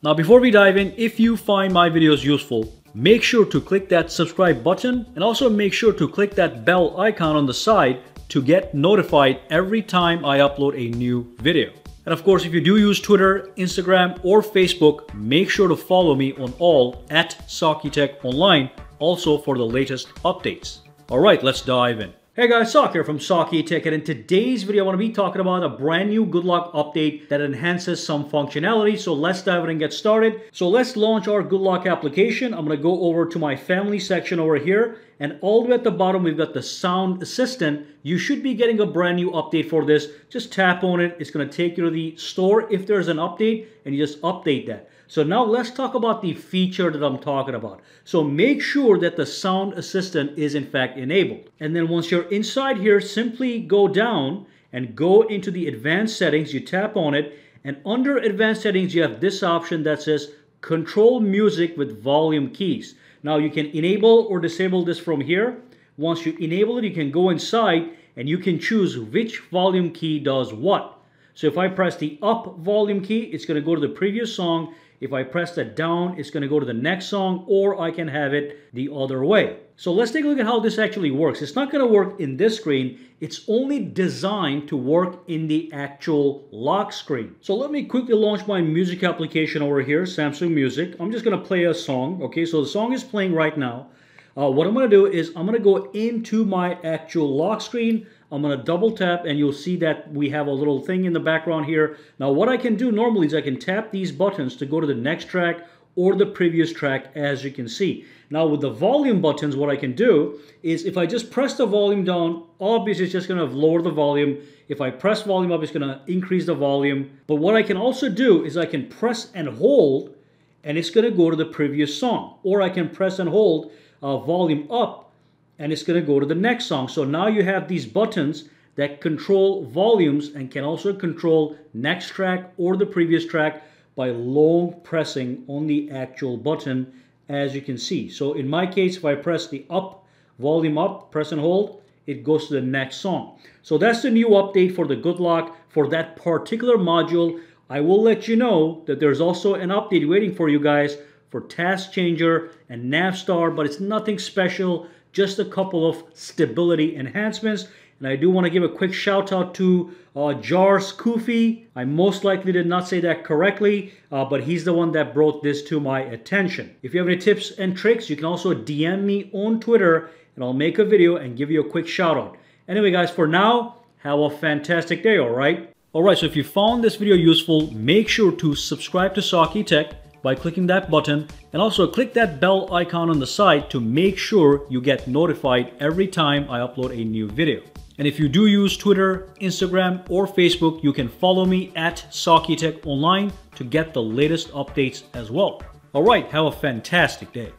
Now before we dive in, if you find my videos useful, make sure to click that subscribe button and also make sure to click that bell icon on the side to get notified every time I upload a new video. And of course, if you do use Twitter, Instagram, or Facebook, make sure to follow me on all at Tech Online, also for the latest updates. All right, let's dive in. Hey guys, Sock here from Saki Tech. In today's video, I want to be talking about a brand new Good Lock update that enhances some functionality. So let's dive in and get started. So let's launch our Good Lock application. I'm going to go over to my family section over here. And all the way at the bottom, we've got the sound assistant. You should be getting a brand new update for this. Just tap on it. It's going to take you to the store if there's an update and you just update that. So now let's talk about the feature that I'm talking about. So make sure that the sound assistant is in fact enabled. And then once you're inside here, simply go down and go into the advanced settings. You tap on it and under advanced settings, you have this option that says control music with volume keys. Now you can enable or disable this from here. Once you enable it, you can go inside and you can choose which volume key does what. So if I press the up volume key, it's going to go to the previous song. If I press that down, it's going to go to the next song or I can have it the other way. So let's take a look at how this actually works. It's not going to work in this screen. It's only designed to work in the actual lock screen. So let me quickly launch my music application over here, Samsung Music. I'm just going to play a song. Okay, so the song is playing right now. Uh, what I'm going to do is I'm going to go into my actual lock screen. I'm going to double tap and you'll see that we have a little thing in the background here. Now what I can do normally is I can tap these buttons to go to the next track or the previous track as you can see. Now with the volume buttons what I can do is if I just press the volume down obviously it's just going to lower the volume. If I press volume up it's going to increase the volume. But what I can also do is I can press and hold and it's going to go to the previous song. Or I can press and hold uh, volume up and it's going to go to the next song. So now you have these buttons that control volumes and can also control next track or the previous track by long pressing on the actual button as you can see. So in my case, if I press the up, volume up, press and hold, it goes to the next song. So that's the new update for the Good Lock for that particular module. I will let you know that there's also an update waiting for you guys for Task Changer and Navstar, but it's nothing special just a couple of stability enhancements. And I do want to give a quick shout out to uh, Jars Kufi. I most likely did not say that correctly, uh, but he's the one that brought this to my attention. If you have any tips and tricks, you can also DM me on Twitter and I'll make a video and give you a quick shout out. Anyway, guys, for now, have a fantastic day, all right? All right, so if you found this video useful, make sure to subscribe to Saki Tech by clicking that button and also click that bell icon on the side to make sure you get notified every time I upload a new video. And if you do use Twitter, Instagram, or Facebook, you can follow me at Saki Tech Online to get the latest updates as well. All right, have a fantastic day.